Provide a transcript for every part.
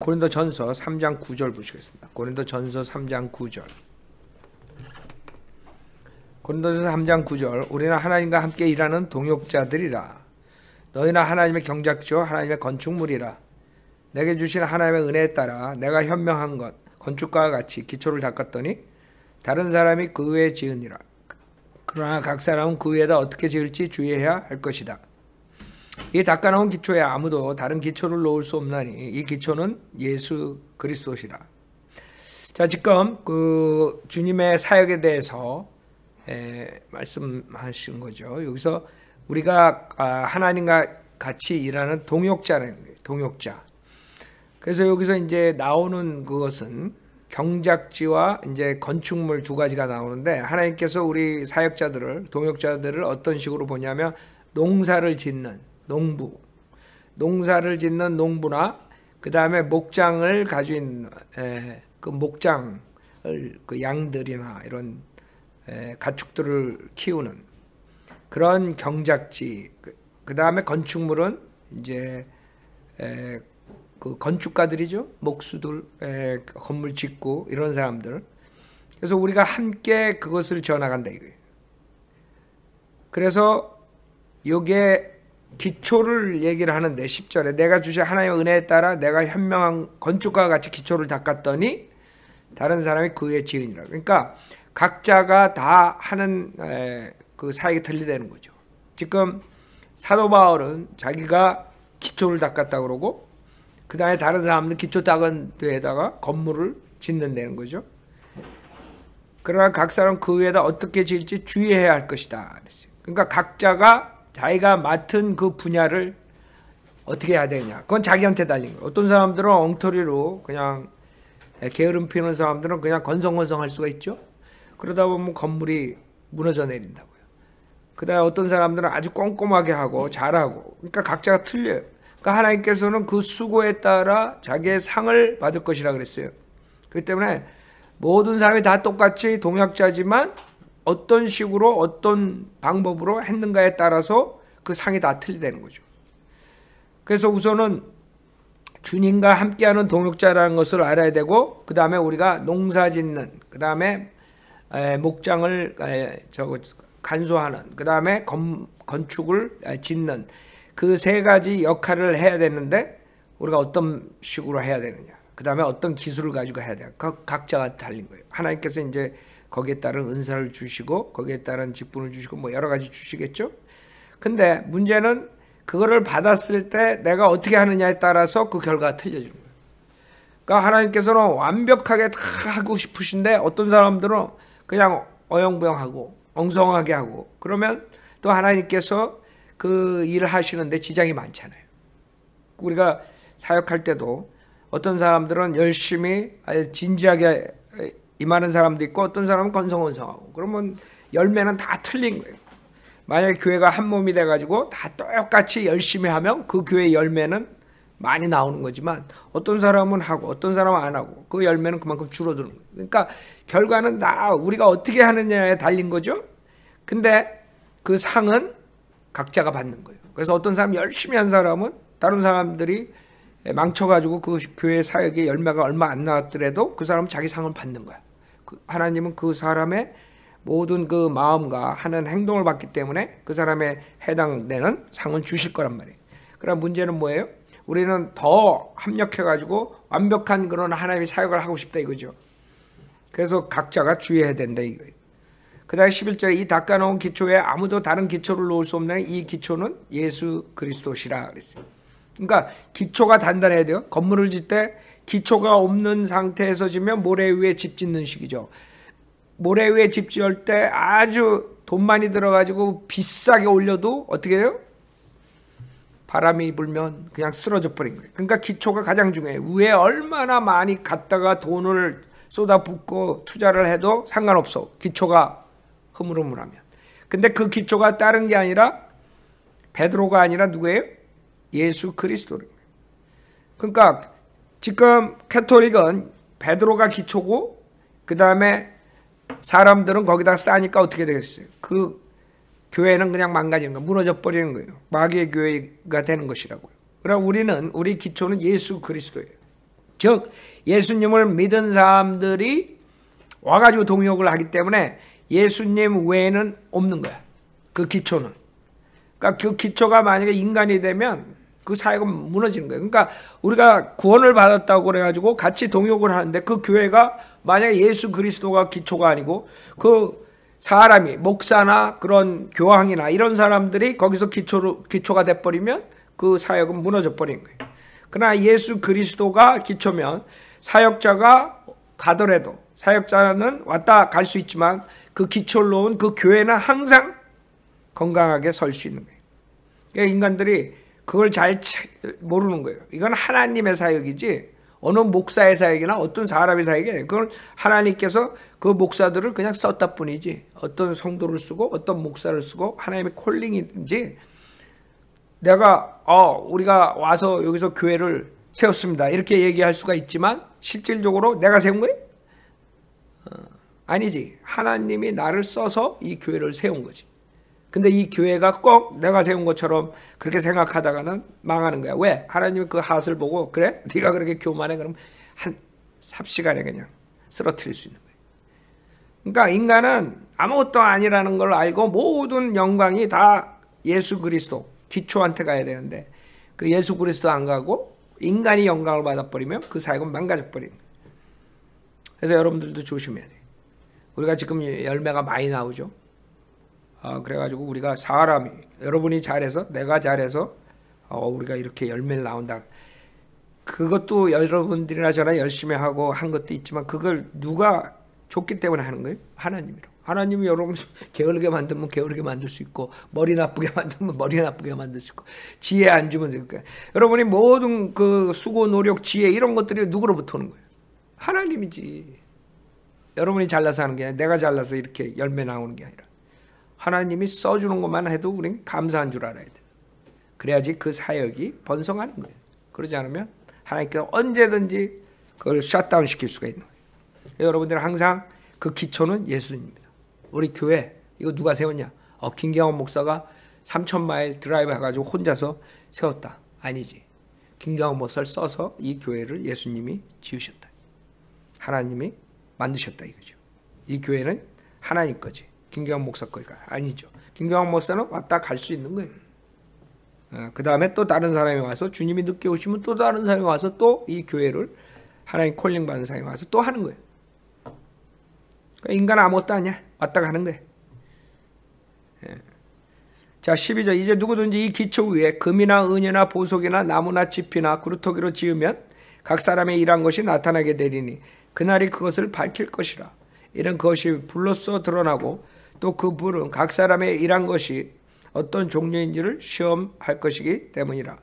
고린도 전서 3장 9절 보시겠습니다. 고린도 전서 3장 9절. 고린도전서 3장 9절. 우리는 하나님과 함께 일하는 동역자들이라. 너희는 하나님의 경작지요 하나님의 건축물이라. 내게 주신 하나님의 은혜에 따라 내가 현명한 것 건축가와 같이 기초를 닦았더니 다른 사람이 그 위에 지으니라. 그러나 각 사람은 그 위에다 어떻게 지을지 주의해야 할 것이다. 이 닦아놓은 기초에 아무도 다른 기초를 놓을 수 없나니 이 기초는 예수 그리스도시라. 자 지금 그 주님의 사역에 대해서 에, 말씀하신 거죠. 여기서 우리가 아, 하나님과 같이 일하는 동역자라는 거예요. 동역자. 그래서 여기서 이제 나오는 그것은 경작지와 이제 건축물 두 가지가 나오는데 하나님께서 우리 사역자들을 동역자들을 어떤 식으로 보냐면 농사를 짓는 농부, 농사를 짓는 농부나 그 다음에 목장을 에, 그 목장을 그 양들이나 이런 에, 가축들을 키우는 그런 경작지. 그 다음에 건축물은 이제 에, 그 건축가들이죠. 목수들 에, 건물 짓고 이런 사람들. 그래서 우리가 함께 그것을 지어나간다 이거예요. 그래서 요게 기초를 얘기를 하는데 10절에 내가 주신 하나님의 은혜에 따라 내가 현명한 건축가와 같이 기초를 닦았더니 다른 사람이 그 위에 지으니라. 그러니까 각자가 다 하는 에, 그 사역이 틀리다는 거죠. 지금 사도 바울은 자기가 기초를 닦았다 그러고 그 다음에 다른 사람들 기초 닦은 데에다가 건물을 짓는다는 거죠. 그러나 각 사람 그 위에다 어떻게 지을지 주의해야 할 것이다. 그랬어요. 그러니까 각자가 자기가 맡은 그 분야를 어떻게 해야 되냐. 그건 자기한테 달린 거예요. 어떤 사람들은 엉터리로 그냥 게으름 피우는 사람들은 그냥 건성건성 할 수가 있죠. 그러다 보면 건물이 무너져 내린다고요. 그 다음에 어떤 사람들은 아주 꼼꼼하게 하고 잘하고. 그러니까 각자가 틀려요. 그러니까 하나님께서는 그 수고에 따라 자기의 상을 받을 것이라 그랬어요. 그렇기 때문에 모든 사람이 다 똑같이 동역자지만 어떤 식으로 어떤 방법으로 했는가에 따라서 그 상이 다 틀리다는 거죠. 그래서 우선은 주님과 함께하는 동역자라는 것을 알아야 되고 그 다음에 우리가 농사 짓는 그 다음에 목장을 간소하는 그 다음에 건축을 짓는 그 세 가지 역할을 해야 되는데 우리가 어떤 식으로 해야 되느냐 그 다음에 어떤 기술을 가지고 해야 돼요. 각자가 달린 거예요. 하나님께서 이제 거기에 따른 은사를 주시고 거기에 따른 직분을 주시고 뭐 여러 가지 주시겠죠. 근데 문제는 그거를 받았을 때 내가 어떻게 하느냐에 따라서 그 결과가 틀려지는 거예요. 그러니까 하나님께서는 완벽하게 다 하고 싶으신데 어떤 사람들은 그냥 어영부영하고 엉성하게 하고 그러면 또 하나님께서 그 일을 하시는데 지장이 많잖아요. 우리가 사역할 때도 어떤 사람들은 열심히 진지하게 임하는 사람도 있고 어떤 사람은 건성건성하고 그러면 열매는 다 틀린 거예요. 만약에 교회가 한 몸이 돼가지고 다 똑같이 열심히 하면 그 교회 열매는 많이 나오는 거지만 어떤 사람은 하고 어떤 사람은 안 하고 그 열매는 그만큼 줄어드는 거예요. 그러니까 결과는 다 우리가 어떻게 하느냐에 달린 거죠. 근데 그 상은 각자가 받는 거예요. 그래서 어떤 사람 열심히 한 사람은 다른 사람들이 망쳐가지고 그 교회 사역의 열매가 얼마 안 나왔더라도 그 사람은 자기 상을 받는 거야. 하나님은 그 사람의 모든 그 마음과 하는 행동을 봤기 때문에 그 사람의 해당되는 상은 주실 거란 말이에요. 그럼 문제는 뭐예요? 우리는 더 합력해가지고 완벽한 그런 하나님의 사역을 하고 싶다 이거죠. 그래서 각자가 주의해야 된다 이거예요. 그 다음에 11절에 이 닦아놓은 기초에 아무도 다른 기초를 놓을 수 없는 이 기초는 예수 그리스도시라 그랬어요. 그러니까 기초가 단단해야 돼요. 건물을 짓 때 기초가 없는 상태에서 지면 모래 위에 집 짓는 식이죠. 모래 위에 집 지을 때 아주 돈 많이 들어가지고 비싸게 올려도 어떻게 해요? 바람이 불면 그냥 쓰러져 버린 거예요. 그러니까 기초가 가장 중요해요. 위에 얼마나 많이 갖다가 돈을 쏟아붓고 투자를 해도 상관없어. 기초가 흐물흐물하면. 근데 그 기초가 다른 게 아니라 베드로가 아니라 누구예요? 예수 그리스도를. 그러니까 지금 캐톨릭은 베드로가 기초고 그 다음에 사람들은 거기다 싸니까 어떻게 되겠어요? 그 교회는 그냥 망가지는 거, 무너져 버리는 거예요. 마귀의 교회가 되는 것이라고요. 그럼 우리는 우리 기초는 예수 그리스도예요. 즉 예수님을 믿은 사람들이 와가지고 동역을 하기 때문에 예수님 외에는 없는 거야. 그 기초는. 그러니까 그 기초가 만약에 인간이 되면 그 사역은 무너지는 거예요. 그러니까 우리가 구원을 받았다고 그래가지고 같이 동역을 하는데 그 교회가 만약에 예수 그리스도가 기초가 아니고 그 사람이 목사나 그런 교황이나 이런 사람들이 거기서 기초로 기초가 돼 버리면 그 사역은 무너져 버린 거예요. 그러나 예수 그리스도가 기초면 사역자가 가더라도 사역자는 왔다 갈 수 있지만 그 기초를 놓은 그 교회는 항상 건강하게 설 수 있는 거예요. 그러니까 인간들이 그걸 잘 모르는 거예요. 이건 하나님의 사역이지 어느 목사의 사역이나 어떤 사람의 사역이 아니에요. 그건 하나님께서 그 목사들을 그냥 썼다 뿐이지 어떤 성도를 쓰고 어떤 목사를 쓰고 하나님의 콜링인지 내가 어 우리가 와서 여기서 교회를 세웠습니다. 이렇게 얘기할 수가 있지만 실질적으로 내가 세운 거예요? 어, 아니지. 하나님이 나를 써서 이 교회를 세운 거지. 근데 이 교회가 꼭 내가 세운 것처럼 그렇게 생각하다가는 망하는 거야. 왜? 하나님이 그 핫을 보고 그래? 네가 그렇게 교만해? 그럼 한 삽시간에 그냥 쓰러뜨릴 수 있는 거예요. 그러니까 인간은 아무것도 아니라는 걸 알고 모든 영광이 다 예수 그리스도 기초한테 가야 되는데 그 예수 그리스도 안 가고 인간이 영광을 받아버리면 그 사역은 망가져버리는 거예요. 그래서 여러분들도 조심해야 돼요. 우리가 지금 열매가 많이 나오죠. 아, 그래가지고 우리가 사람이 여러분이 잘해서 내가 잘해서 어, 우리가 이렇게 열매를 나온다. 그것도 여러분들이나 저나 열심히 하고 한 것도 있지만 그걸 누가 줬기 때문에 하는 거예요? 하나님이로. 하나님이 여러분 게으르게 만들면 게으르게 만들 수 있고 머리 나쁘게 만들면 머리 나쁘게 만들 수 있고 지혜 안 주면 될까 여러분이 모든 그 수고 노력 지혜 이런 것들이 누구로부터 오는 거예요? 하나님이지. 여러분이 잘나서 하는 게 아니라 내가 잘나서 이렇게 열매 나오는 게 아니라 하나님이 써주는 것만 해도 우리는 감사한 줄 알아야 돼. 그래야지 그 사역이 번성하는 거예요. 그러지 않으면 하나님께서 언제든지 그걸 셧다운 시킬 수가 있는 거예요. 여러분들은 항상 그 기초는 예수님입니다. 우리 교회 이거 누가 세웠냐? 어, 김경원 목사가 3천 마일 드라이브 해가지고 혼자서 세웠다. 아니지. 김경원 목사를 써서 이 교회를 예수님이 지으셨다. 하나님이 만드셨다 이거죠. 이 교회는 하나님 거지. 김경환 목사 거가 아니죠. 김경환 목사는 왔다 갈 수 있는 거예요. 어, 그 다음에 또 다른 사람이 와서 주님이 늦게 오시면 또 다른 사람이 와서 또 이 교회를 하나님 콜링 받는 사람이 와서 또 하는 거예요. 그러니까 인간 아무것도 아니야. 왔다 가는 거예요. 예. 자, 12절. 이제 누구든지 이 기초 위에 금이나 은이나 보석이나 나무나 짚이나 구루토기로 지으면 각 사람의 일한 것이 나타나게 되리니 그날이 그것을 밝힐 것이라. 이런 것이 불로써 드러나고 또 그 불은 각 사람의 일한 것이 어떤 종류인지를 시험할 것이기 때문이라.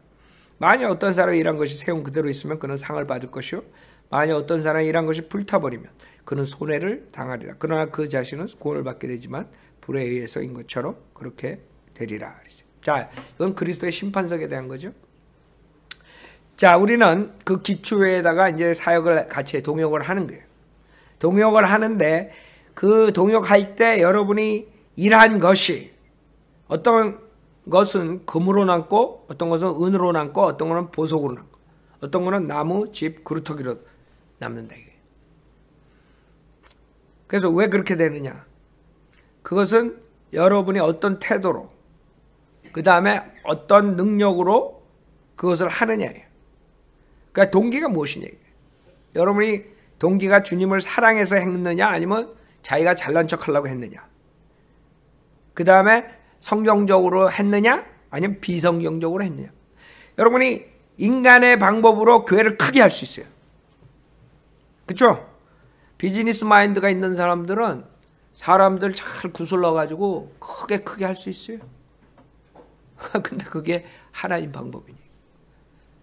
만약 어떤 사람이 일한 것이 세운 그대로 있으면 그는 상을 받을 것이요. 만약 어떤 사람이 일한 것이 불타버리면 그는 손해를 당하리라. 그러나 그 자신은 구원을 받게 되지만 불에 의해서인 것처럼 그렇게 되리라. 자, 이건 그리스도의 심판석에 대한 거죠. 자, 우리는 그 기초에다가 이제 사역을 같이 동역을 하는 거예요. 동역을 하는데 그 동역할 때 여러분이 일한 것이 어떤 것은 금으로 남고 어떤 것은 은으로 남고 어떤 것은 보석으로 남고 어떤 것은 나무, 집, 그루터기로 남는다 이게. 그래서 왜 그렇게 되느냐? 그것은 여러분이 어떤 태도로 그 다음에 어떤 능력으로 그것을 하느냐예요. 그러니까 동기가 무엇이냐? 여러분이 동기가 주님을 사랑해서 했느냐 아니면 자기가 잘난 척 하려고 했느냐. 그 다음에 성경적으로 했느냐 아니면 비성경적으로 했느냐. 여러분이 인간의 방법으로 교회를 크게 할 수 있어요. 그렇죠? 비즈니스 마인드가 있는 사람들은 사람들 잘 구슬러 가지고 크게 크게 할 수 있어요. 근데 그게 하나님 방법이니.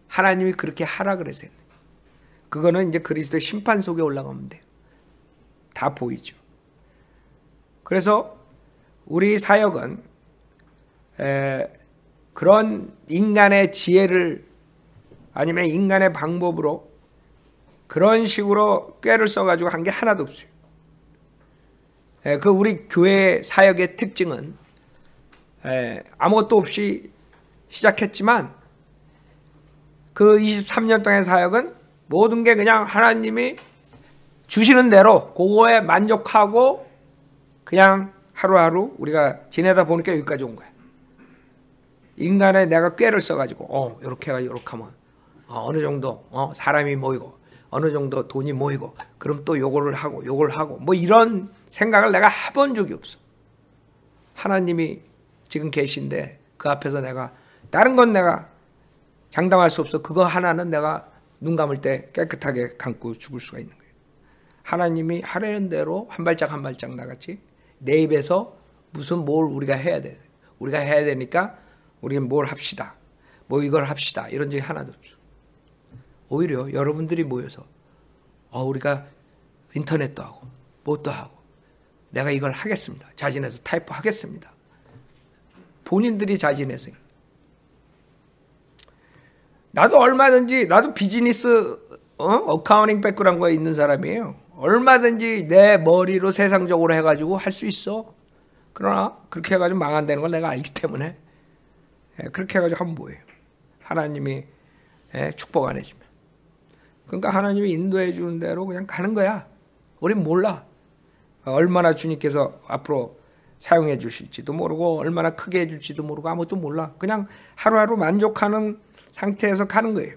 하나님이 그렇게 하라 그래서 했네. 그거는 이제 그리스도의 심판 속에 올라가면 돼요. 다 보이죠. 그래서 우리 사역은 그런 인간의 지혜를 아니면 인간의 방법으로 그런 식으로 꾀를 써가지고 한 게 하나도 없어요. 그 우리 교회 사역의 특징은 아무것도 없이 시작했지만 그 23년 동안 사역은 모든 게 그냥 하나님이 주시는 대로 그거에 만족하고 그냥 하루하루 우리가 지내다 보니까 여기까지 온 거야. 인간의 내가 꾀를 써가지고 어 이렇게 해가지고 이렇게 하면 어, 어느 정도 어, 사람이 모이고 어느 정도 돈이 모이고 그럼 또 요거를 하고 요걸 하고 뭐 이런 생각을 내가 해본 적이 없어. 하나님이 지금 계신데 그 앞에서 내가 다른 건 내가 장담할 수 없어. 그거 하나는 내가 눈 감을 때 깨끗하게 감고 죽을 수가 있는 거예요. 하나님이 하려는 대로 한 발짝 한 발짝 나갔지. 내 입에서 무슨 뭘 우리가 해야 돼. 우리가 해야 되니까 우리는 뭘 합시다. 뭐 이걸 합시다. 이런 적이 하나도 없어. 오히려 여러분들이 모여서 어, 우리가 인터넷도 하고 뭣도 하고 내가 이걸 하겠습니다. 자진해서 타이프 하겠습니다. 본인들이 자진해서 나도 얼마든지 나도 비즈니스 어? accounting background가 있는 사람이에요. 얼마든지 내 머리로 세상적으로 해가지고 할 수 있어. 그러나 그렇게 해가지고 망한다는 걸 내가 알기 때문에 예, 그렇게 해가지고 하면 뭐예요? 하나님이 예, 축복 안 해주면. 그러니까 하나님이 인도해 주는 대로 그냥 가는 거야. 우린 몰라. 얼마나 주님께서 앞으로 사용해 주실지도 모르고 얼마나 크게 해 줄지도 모르고 아무것도 몰라. 그냥 하루하루 만족하는 상태에서 가는 거예요.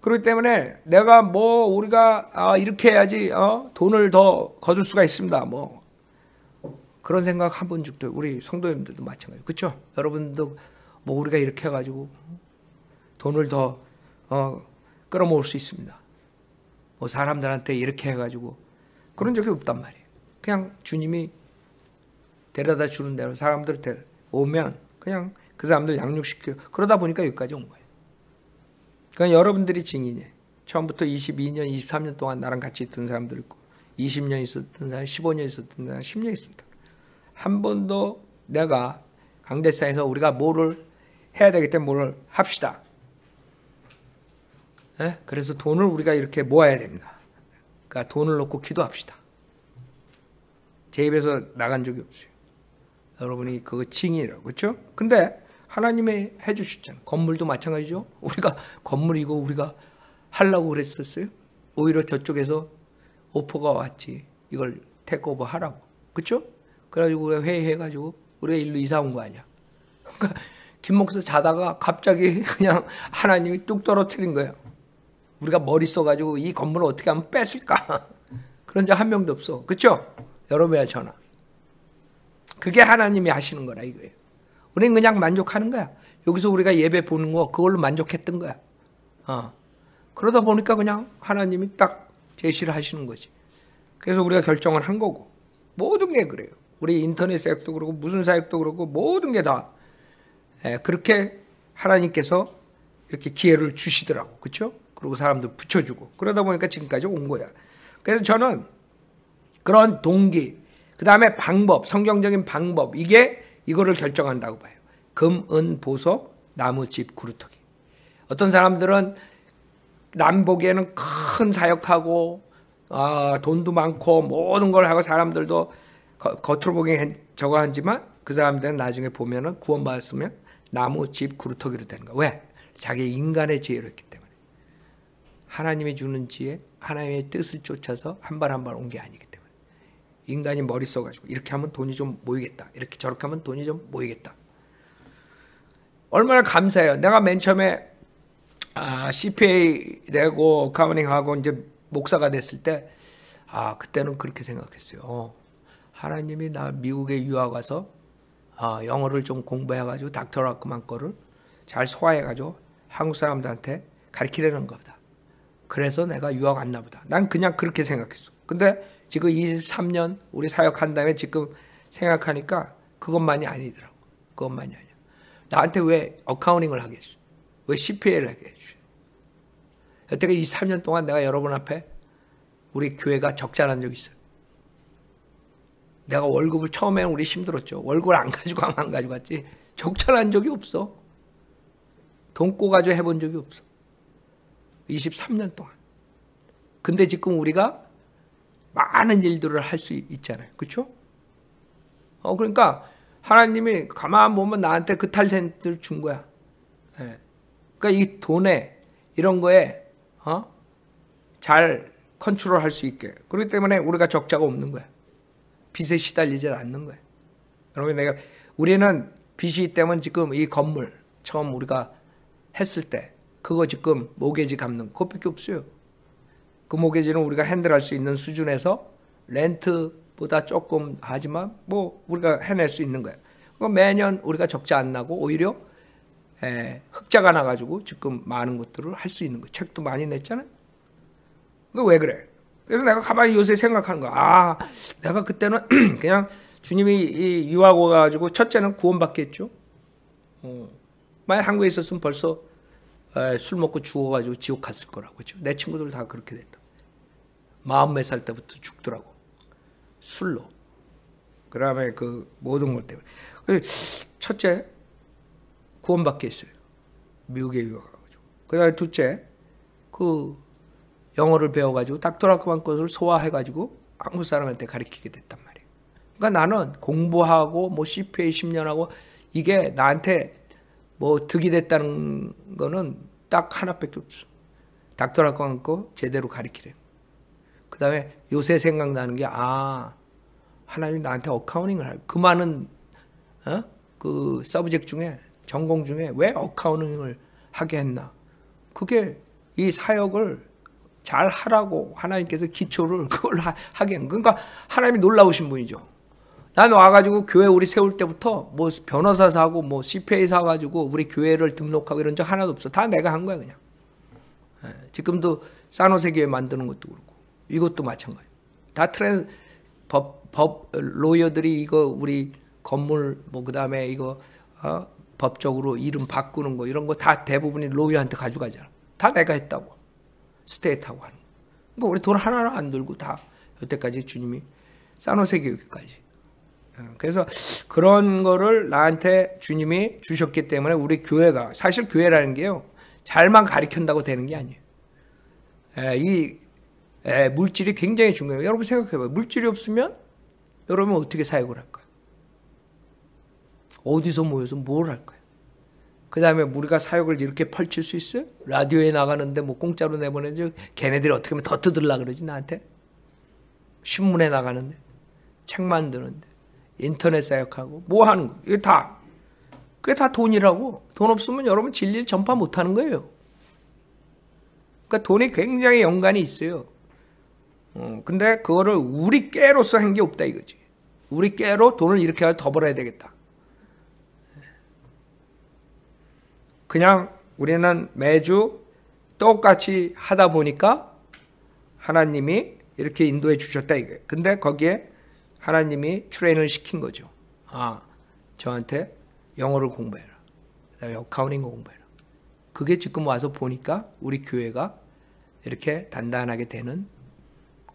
그렇기 때문에 내가 뭐 우리가 아 이렇게 해야지 어? 돈을 더 거둘 수가 있습니다. 뭐 그런 생각 한번 적도 우리 성도님들도 마찬가지. 그렇죠? 여러분도 뭐 우리가 이렇게 해가지고 돈을 더 어, 끌어모을 수 있습니다. 뭐 사람들한테 이렇게 해가지고 그런 적이 없단 말이에요. 그냥 주님이 데려다 주는 대로 사람들 오면 그냥 그 사람들 양육시켜 그러다 보니까 여기까지 온 거예요. 그러니까 여러분들이 증인이에요. 처음부터 22년, 23년 동안 나랑 같이 있던 사람들 있고 20년 있었던 사람, 15년 있었던 사람, 10년 있습니다. 한 번도 내가 강대상에서 우리가 뭐를 해야 되기 때문에 뭐를 합시다. 네? 그래서 돈을 우리가 이렇게 모아야 됩니다. 그러니까 돈을 놓고 기도합시다. 제 입에서 나간 적이 없어요. 여러분이 그거 증인이라고 그렇죠? 근데 하나님이 해주셨잖아요. 건물도 마찬가지죠. 우리가 건물이고 우리가 하려고 그랬었어요. 오히려 저쪽에서 오퍼가 왔지. 이걸 take over 하라고. 그렇죠? 그래가지고 우리가 회의해가지고 우리가 일로 이사 온 거 아니야. 그러니까 김 목사 자다가 갑자기 그냥 하나님이 뚝 떨어뜨린 거예요. 우리가 머리 써가지고 이 건물을 어떻게 하면 뺐을까? 그런 자 한 명도 없어. 그렇죠? 여러분야 전화. 그게 하나님이 하시는 거라 이거예요. 우리는 그냥 만족하는 거야. 여기서 우리가 예배 보는 거 그걸로 만족했던 거야. 어. 그러다 보니까 그냥 하나님이 딱 제시를 하시는 거지. 그래서 우리가 결정을 한 거고 모든 게 그래요. 우리 인터넷 사역도 그렇고 무슨 사역도 그렇고 모든 게다 예, 그렇게 하나님께서 이렇게 기회를 주시더라고. 그렇죠? 그리고 사람들 붙여주고 그러다 보니까 지금까지 온 거야. 그래서 저는 그런 동기, 그 다음에 방법, 성경적인 방법 이게 이거를 결정한다고 봐요. 금, 은, 보석, 나무 집, 구루터기. 어떤 사람들은 남 보기에는 큰 사역하고 아, 돈도 많고 모든 걸 하고 사람들도 겉으로 보기엔 저거 하지만 그 사람들은 나중에 보면은 구원받았으면 나무, 집, 구루터기로 되는 거야. 왜? 자기 인간의 지혜로 했기 때문에. 하나님이 주는 지혜, 하나님의 뜻을 쫓아서 한 발 한 발 온 게 아니기. 인간이 머리 써가지고 이렇게 하면 돈이 좀 모이겠다. 이렇게 저렇게 하면 돈이 좀 모이겠다. 얼마나 감사해요. 내가 맨 처음에 아, CPA 내고 카우닝하고 이제 목사가 됐을 때, 아, 그때는 그렇게 생각했어요. 어, 하나님이 나 미국에 유학 가서 어, 영어를 좀 공부해가지고 닥터라크만 거를 잘 소화해가지고 한국 사람들한테 가르치려는 겁니다. 그래서 내가 유학 왔나 보다. 난 그냥 그렇게 생각했어. 근데 지금 23년 우리 사역한 다음에 지금 생각하니까 그것만이 아니더라고. 그것만이 아니야. 나한테 왜 어카운팅을 하게 했어? 왜 CPA를 하게 해줘? 여태까 23년 동안 내가 여러분 앞에 우리 교회가 적자난 적 있어요. 내가 월급을 처음에는 우리 힘들었죠. 월급을 안 가지고 안 가지고 갔지. 적절한 적이 없어. 돈 꼬가지고 해본 적이 없어. 23년 동안. 근데 지금 우리가 많은 일들을 할 수 있잖아요. 그렇죠? 어 그러니까 하나님이 가만 보면 나한테 그 탈센트를 준 거야. 예. 그러니까 이 돈에 이런 거에 어? 잘 컨트롤할 수 있게. 그렇기 때문에 우리가 적자가 없는 거야. 빚에 시달리지 않는 거야. 여러분 내가 우리는 빚이 때문에 지금 이 건물 처음 우리가 했을 때 그거 지금 모계지 갚는 그것밖에 없어요. 그 모계지는 우리가 핸들할 수 있는 수준에서 렌트보다 조금 하지만 뭐 우리가 해낼 수 있는 거예요. 매년 우리가 적자 안 나고 오히려 에, 흑자가 나가지고 지금 많은 것들을 할 수 있는 거예요. 책도 많이 냈잖아요. 그왜 그래? 그래서 내가 가만히 요새 생각하는 거야. 아, 내가 그때는 그냥 주님이 유하고 가지고 첫째는 구원받겠죠. 어. 만약 한국에 있었으면 벌써 에, 술 먹고 죽어가지고 지옥 갔을 거라고 그죠. 내 친구들 다 그렇게 됐다. 몇살 때부터 죽더라고. 술로. 그 다음에 그 모든 것 때문에. 첫째, 구원받겠어요. 미국에 유학 가가지고. 그 다음에 둘째, 그 영어를 배워가지고 닥터라크만 것을 소화해가지고 한국 사람한테 가르치게 됐단 말이에요. 그러니까 나는 공부하고 뭐 CPA 10년 하고 이게 나한테 뭐 득이 됐다는 거는 딱 하나밖에 없어. 닥터라크만 거 제대로 가르치래. 그 다음에 요새 생각나는 게, 아, 하나님 나한테 accounting을 할, 그 많은, 어? 그 subject 중에, 전공 중에 왜 accounting을 하게 했나. 그게 이 사역을 잘 하라고 하나님께서 기초를 그걸 하, 하게 한 그러니까 하나님이 놀라우신 분이죠. 난 와가지고 교회 우리 세울 때부터 뭐 변호사 사고 뭐 CPA 사가지고 우리 교회를 등록하고 이런 적 하나도 없어. 다 내가 한 거야 그냥. 예, 지금도 사노세 교회 만드는 것도 그렇고 이것도 마찬가지. 다 트랜 법, 법 로이어들이 이거 우리 건물 뭐 그다음에 이거 어? 법적으로 이름 바꾸는 거 이런 거 다 대부분이 로이어한테 가져가잖아. 다 내가 했다고. 스테이트하고 하는 거. 그러니까 우리 돈 하나를 안 들고 다 여태까지 주님이 싸노세 교육까지. 어, 그래서 그런 거를 나한테 주님이 주셨기 때문에 우리 교회가 사실 교회라는 게요 잘만 가르친다고 되는 게 아니에요. 이 물질이 굉장히 중요해요. 여러분 생각해봐요. 물질이 없으면 여러분 어떻게 사역을 할까요? 어디서 모여서 뭘 할까요? 그 다음에 우리가 사역을 이렇게 펼칠 수 있어요? 라디오에 나가는데 뭐 공짜로 내보내지 걔네들이 어떻게 하면 더 뜯으려 그러지 나한테? 신문에 나가는데 책 만드는데 인터넷 사역하고 뭐 하는 거 이게 다 그게 다 돈이라고 돈 없으면 여러분 진리를 전파 못하는 거예요. 그러니까 돈이 굉장히 연관이 있어요. 어, 근데 그거를 우리 깨로서 한 게 없다 이거지. 우리 깨로 돈을 이렇게 더 벌어야 되겠다. 그냥 우리는 매주 똑같이 하다 보니까 하나님이 이렇게 인도해 주셨다 이거예요. 근데 거기에 하나님이 트레이닝을 시킨 거죠. 아, 저한테 영어를 공부해라. 그다음에 accounting 공부해라. 그게 지금 와서 보니까 우리 교회가 이렇게 단단하게 되는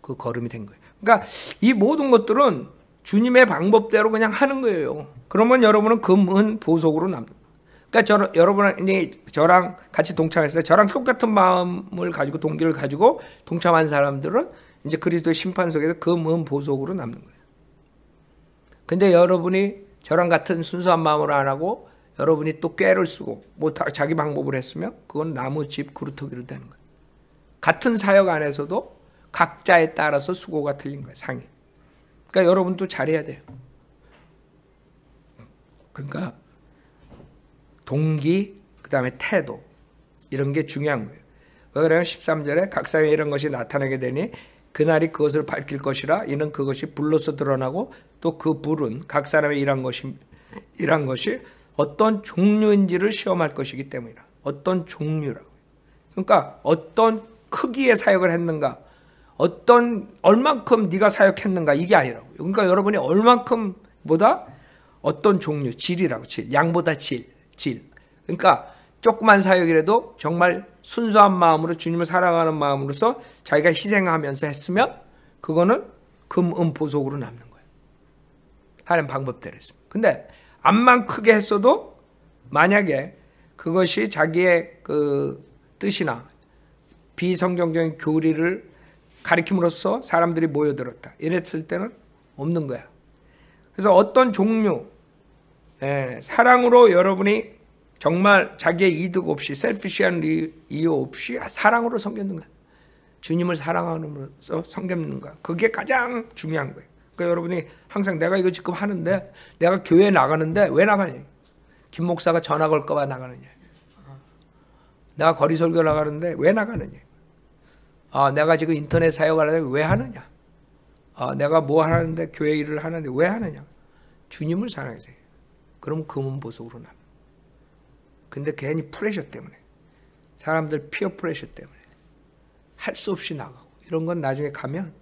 그 거름이 된 거예요. 그러니까 이 모든 것들은 주님의 방법대로 그냥 하는 거예요. 그러면 여러분은 금은 보석으로 남는 그러니까 저, 여러분이 저랑 같이 동참했어요. 저랑 똑같은 마음을 가지고 동기를 가지고 동참한 사람들은 이제 그리스도의 심판 속에서 금은 보석으로 남는 거예요. 근데 여러분이 저랑 같은 순수한 마음으로 안 하고 여러분이 또 꾀를 쓰고 뭐 자기 방법을 했으면 그건 나무 집 그루터기로 되는 거예요. 같은 사역 안에서도 각자에 따라서 수고가 틀린 거예요. 상이. 그러니까 여러분도 잘해야 돼요. 그러니까 동기, 그 다음에 태도 이런 게 중요한 거예요. 왜 그러냐면 13절에 각 사회에 이런 것이 나타나게 되니 그날이 그것을 밝힐 것이라 이는 그것이 불로서 드러나고 또 그 불은 각 사람의 일한 것이 일한 것이 어떤 종류인지를 시험할 것이기 때문이라. 어떤 종류라고. 그러니까 어떤 크기의 사역을 했는가, 어떤 얼만큼 네가 사역했는가 이게 아니라고. 그러니까 여러분이 얼만큼 보다 어떤 종류, 질이라고 질, 양보다 질. 질. 그러니까 조그만 사역이라도 정말 순수한 마음으로 주님을 사랑하는 마음으로서 자기가 희생하면서 했으면 그거는 금은 보석으로 남는 거예요. 하는 방법대로 했습니다. 근데 암만 크게 했어도 만약에 그것이 자기의 그 뜻이나 비성경적인 교리를 가리킴으로써 사람들이 모여들었다. 이랬을 때는 없는 거야. 그래서 어떤 종류, 예, 사랑으로 여러분이 정말 자기의 이득 없이 셀피시한 이유 없이 사랑으로 섬겼는 거야. 주님을 사랑하면서 섬기는 거야. 그게 가장 중요한 거예요. 그러니까 여러분이 항상 내가 이거 지금 하는데 내가 교회 나가는데 왜 나가냐? 김 목사가 전화 걸까봐 나가느냐? 내가 거리 설교 나가는데 왜 나가느냐? 아, 내가 지금 인터넷 사역하는데 왜 하느냐? 아, 내가 뭐 하는데 교회 일을 하는데 왜 하느냐? 주님을 사랑해서 해요. 그럼 금은 보석으로 남. 근데 괜히 프레셔 때문에 사람들 피어 프레셔 때문에 할 수 없이 나가고 이런 건 나중에 가면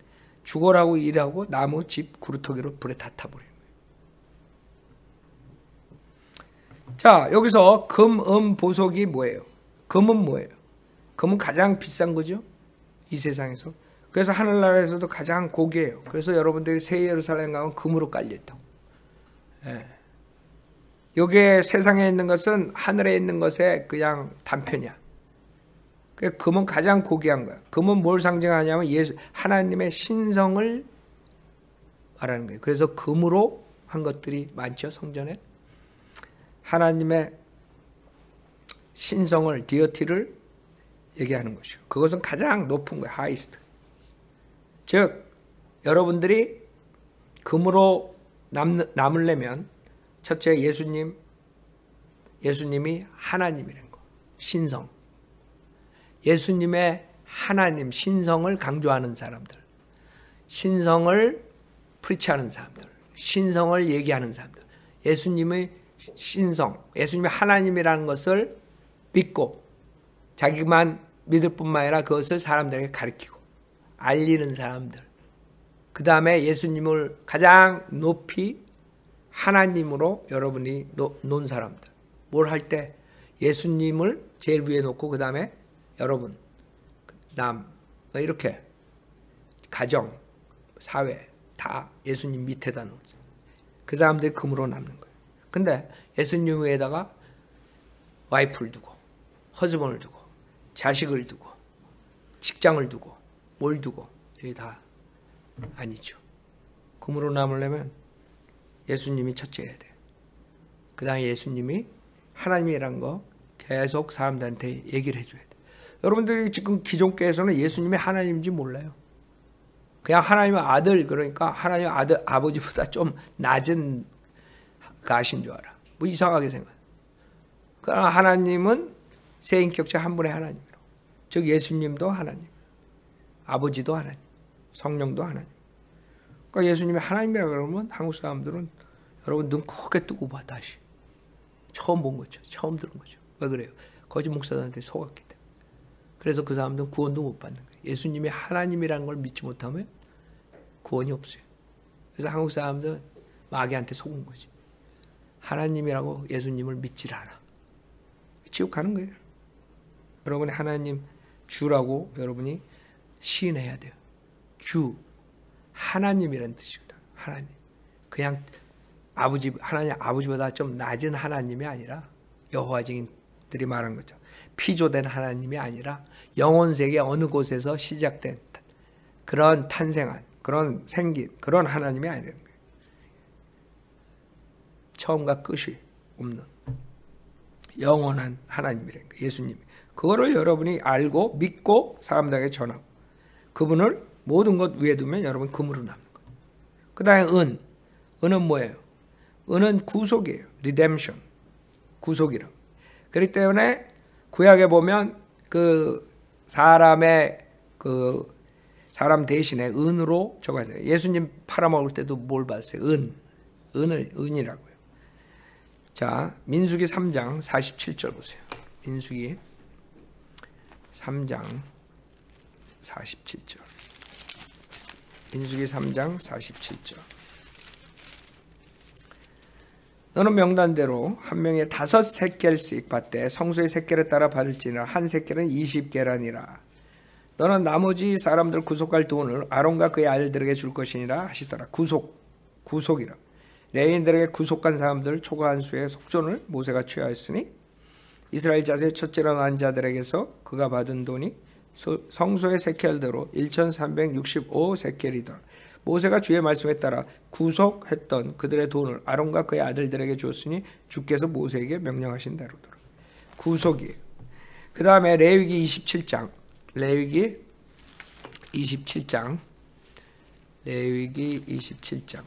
죽어라고 일하고 나무 집 구루터기로 불에 다 거예요. 자 여기서 금, 음, 보석이 뭐예요? 금은 뭐예요? 금은 가장 비싼 거죠. 이 세상에서. 그래서 하늘나라에서도 가장 고귀해요. 그래서 여러분들이 새 예루살렘 가면 금으로 깔려있다고. 예. 여기에 세상에 있는 것은 하늘에 있는 것의 그냥 단편이야. 그 금은 가장 고귀한 거야. 금은 뭘 상징하냐면 예수 하나님의 신성을 말하는 거예요. 그래서 금으로 한 것들이 많죠 성전에. 하나님의 신성을 deity를 얘기하는 것이요. 그것은 가장 높은 거예요. highest. 즉 여러분들이 금으로 남, 남으려면 첫째 예수님 예수님이 하나님이라는 거. 신성. 예수님의 하나님 신성을 강조하는 사람들. 신성을 프리치하는 사람들. 신성을 얘기하는 사람들. 예수님의 신성, 예수님의 하나님이라는 것을 믿고 자기만 믿을 뿐만 아니라 그것을 사람들에게 가르치고 알리는 사람들. 그 다음에 예수님을 가장 높이 하나님으로 여러분이 놓은 사람들. 뭘 할 때 예수님을 제일 위에 놓고 그 다음에 여러분, 남, 뭐 이렇게 가정, 사회 다 예수님 밑에다 놓죠. 그 사람들이 금으로 남는 거예요. 근데 예수님 위에다가 와이프를 두고 허즈번을 두고 자식을 두고 직장을 두고 뭘 두고 여기 다 아니죠. 금으로 남으려면 예수님이 첫째여야 돼. 그 다음에 예수님이 하나님이란 거 계속 사람들한테 얘기를 해줘야 돼. 여러분들이 지금 기존교에서는 예수님이 하나님인지 몰라요. 그냥 하나님의 아들 그러니까 하나님의 아들 아버지보다 좀 낮은 가신 줄 알아. 뭐 이상하게 생각. 그러나 하나님은 세 인격체 한 분의 하나님으로. 즉 예수님도 하나님, 아버지도 하나님, 성령도 하나님. 그러니까 예수님이 하나님이라 그러면 한국 사람들은 여러분 눈 크게 뜨고 봐 다시. 처음 본 거죠. 처음 들은 거죠. 왜 그래요? 거짓 목사들한테 속았기 때문에. 그래서 그 사람들은 구원도 못 받는 거예요. 예수님이 하나님이라는 걸 믿지 못하면 구원이 없어요. 그래서 한국 사람들은 마귀한테 속은 거지. 하나님이라고 예수님을 믿질 않아. 지옥 가는 거예요. 여러분이 하나님 주라고 여러분이 시인해야 돼요. 주. 하나님이라는 뜻이거든. 하나님. 그냥 아버지, 하나님 아버지보다 좀 낮은 하나님이 아니라 여호와 증인들이 말한 거죠. 피조된 하나님이 아니라 영혼 세계 어느 곳에서 시작된 그런 탄생한 그런 생긴 그런 하나님이 거예요. 처음과 끝이 없는 영원한 하나님이라는 거예요. 예수님. 그거를 여러분이 알고 믿고 사람들에게 전하고 그분을 모든 것 위에 두면 여러분 금으로 남는 거예요. 그 다음에 은. 은은 뭐예요? 은은 구속이에요. 리뎀션. 구속이라. 그렇기 때문에 구약에 보면 그 사람의 그 사람 대신에 은으로 돼요. 예수님 팔아먹을 때도 뭘 봤어요? 은. 은을, 은이라고요. 자, 민수기 3장 47절 보세요. 민수기 3장 47절. 민수기 3장 47절. 너는 명단대로 한 명에 다섯 세켈씩 받되 성소의 세켈에 따라 받을지나 한 세켈은 20계란이라. 너는 나머지 사람들 구속할 돈을 아론과 그의 아들들에게 줄 것이니라 하시더라. 구속, 구속이라. 레인들에게 구속한 사람들 초과한 수의 속전을 모세가 취하였으니 이스라엘 자손의 첫째로 난 자들에게서 그가 받은 돈이 성소의 세켈대로 1365 세켈이더라. 모세가 주의 말씀에 따라 구속했던 그들의 돈을 아론과 그의 아들들에게 주었으니 주께서 모세에게 명령하신 대로더라. 구속이에요. 그 다음에 레위기 27장 레위기 27장 레위기 27장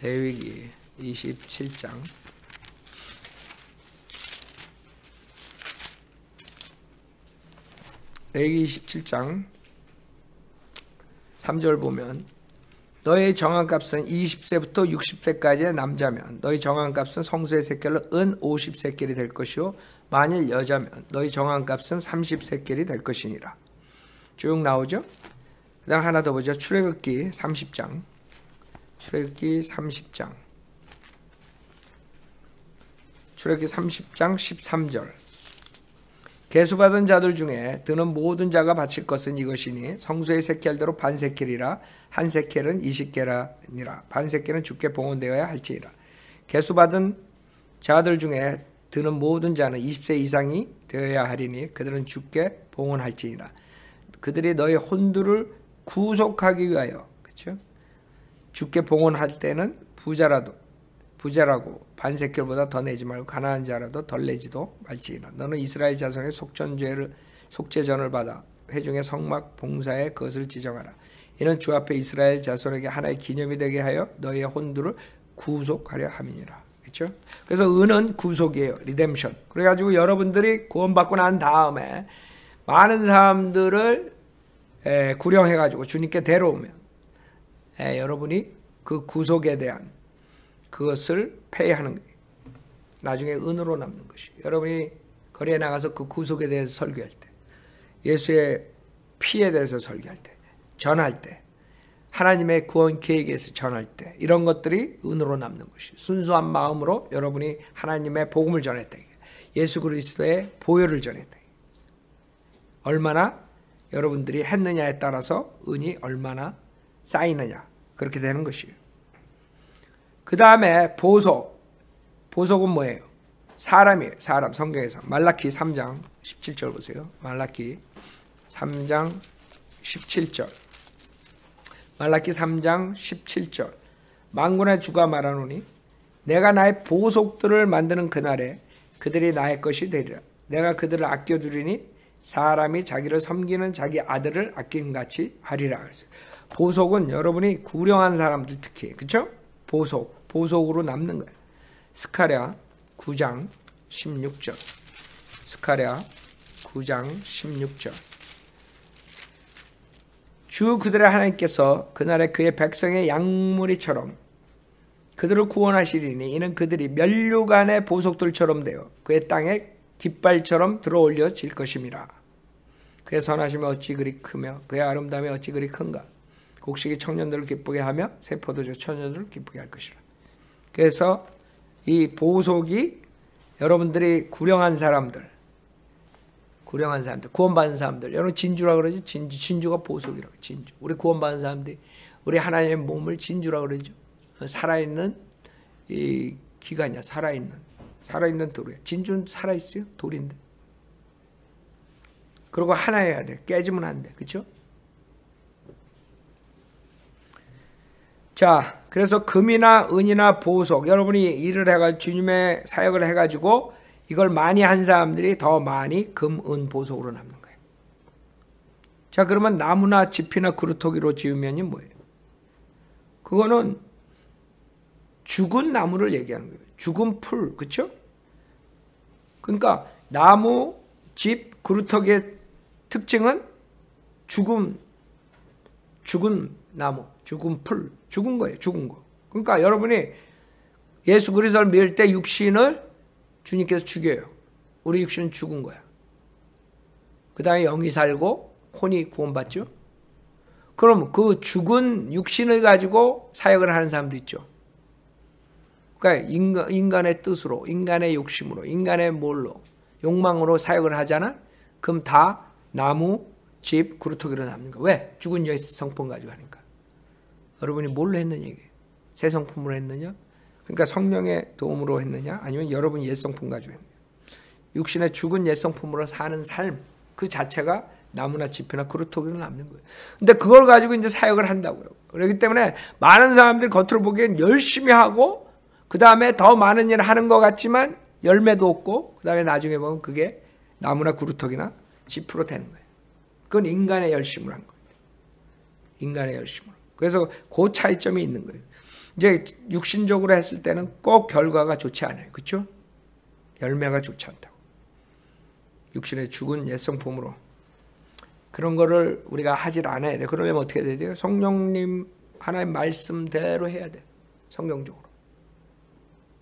레위기 27장. 레위기 27장. 3절 보면 너의 정한값은 20세부터 60세까지의 남자면 너희 정한값은 성수의 세겔로 은 50세겔이 될 것이요 만일 여자면 너희 정한값은 30세겔이 될 것이니라. 쭉 나오죠? 그 다음 하나 더 보죠. 출애굽기 30장. 출애굽기 30장 출애굽기 30장 13절. 개수받은 자들 중에 드는 모든 자가 바칠 것은 이것이니 성수의 세켈대로 반세켈이라. 한 세켈은 이십계라니라. 반세켈은 주께 봉헌되어야 할지니라. 개수받은 자들 중에 드는 모든 자는 20세 이상이 되어야 하리니 그들은 주께 봉헌할지니라. 그들이 너희 혼두를 구속하기 위하여 그렇죠? 주께 봉헌할 때는 부자라도 부자라고 반세켈보다 더 내지 말고 가난한 자라도 덜 내지도 말지니라. 너는 이스라엘 자손의 속전죄를 속죄전을 받아 회중의 성막 봉사에 그것을 지정하라. 이는 주 앞에 이스라엘 자손에게 하나의 기념이 되게 하여 너희의 혼두를 구속하려 함이니라. 그렇죠? 그래서 은은 구속이에요. 리뎀션. 그래 가지고 여러분들이 구원받고 난 다음에 많은 사람들을 구령해 가지고 주님께 데려오면 여러분이 그 구속에 대한 그것을 폐하는 거예요. 나중에 은으로 남는 것이. 여러분이 거리에 나가서 그 구속에 대해서 설교할 때, 예수의 피에 대해서 설교할 때, 전할 때, 하나님의 구원 계획에서 전할 때, 이런 것들이 은으로 남는 것이. 순수한 마음으로 여러분이 하나님의 복음을 전했다. 예수 그리스도의 보혈을 전했다. 얼마나 여러분들이 했느냐에 따라서 은이 얼마나 쌓이느냐. 그렇게 되는 것이에요. 그 다음에 보석. 보석은 뭐예요? 사람이에요. 사람. 성경에서. 말라키 3장 17절 보세요. 말라키 3장 17절. 말라키 3장 17절. 망군의 주가 말하노니 내가 나의 보석들을 만드는 그날에 그들이 나의 것이 되리라. 내가 그들을 아껴두리니 사람이 자기를 섬기는 자기 아들을 아낀 같이 하리라. 보석은 여러분이 구령한 사람들 특히 그렇죠? 보석. 보석으로 남는 거예요. 스카랴 9장 16절. 스카랴 9장 16절. 주 그들의 하나님께서 그날에 그의 백성의 양무리처럼 그들을 구원하시리니 이는 그들이 멸류관의 보석들처럼 되어 그의 땅에 깃발처럼 들어올려질 것임이라. 그의 선하심이 어찌 그리 크며 그의 아름다움이 어찌 그리 큰가. 곡식이 청년들을 기쁘게 하며 세포도주 청년들을 기쁘게 할 것이라. 그래서 이 보석이 여러분들이 구령한 사람들, 구령한 사람들, 구원받은 사람들, 여러분 진주라 그러지 진주, 진주가 보석이라고 진주. 우리 구원받은 사람들이 우리 하나님의 몸을 진주라 그러죠. 살아있는 이 기관이야, 살아있는, 살아있는 돌이야. 진주는 살아있어요, 돌인데. 그리고 하나여야 돼. 깨지면 안 돼. 그렇죠? 자, 그래서 금이나 은이나 보석, 여러분이 일을 해가 주님의 사역을 해가지고 이걸 많이 한 사람들이 더 많이 금, 은, 보석으로 남는 거예요. 자, 그러면 나무나 지피나 그루터기로 지으면이 뭐예요? 그거는 죽은 나무를 얘기하는 거예요. 죽은 풀, 그쵸? 그러니까 나무, 집, 그루터기의 특징은 죽음, 죽은 나무, 죽은 풀, 죽은 거예요. 죽은 거. 그러니까 여러분이 예수 그리스도를 믿을 때 육신을 주님께서 죽여요. 우리 육신은 죽은 거야. 그 다음에 영이 살고 혼이 구원받죠. 그럼 그 죽은 육신을 가지고 사역을 하는 사람도 있죠. 그러니까 인간, 인간의 뜻으로, 인간의 욕심으로, 인간의 뭘로, 욕망으로 사역을 하잖아? 그럼 다 나무, 집, 구루터기로 남는 거야. 왜? 죽은 여의 성품 가지고 하니까. 여러분이 뭘로 했느냐 이게. 새 성품으로 했느냐? 그러니까 성령의 도움으로 했느냐? 아니면 여러분 옛 성품 가지고 했느냐? 육신의 죽은 옛 성품으로 사는 삶 그 자체가 나무나 지표나 그루터기로 남는 거예요. 근데 그걸 가지고 이제 사역을 한다고요. 그렇기 때문에 많은 사람들이 겉으로 보기엔 열심히 하고 그 다음에 더 많은 일을 하는 것 같지만 열매도 없고 그 다음에 나중에 보면 그게 나무나 구루터기나 10% 되는 거예요. 그건 인간의 열심을 한 거예요. 인간의 열심으로. 그래서 그 차이점이 있는 거예요. 이제 육신적으로 했을 때는 꼭 결과가 좋지 않아요. 그렇죠? 열매가 좋지 않다고. 육신의 죽은 옛성품으로 그런 거를 우리가 하질 않아야 돼. 그러려면 어떻게 해야 돼요? 성령님 하나님 말씀대로 해야 돼. 성경적으로.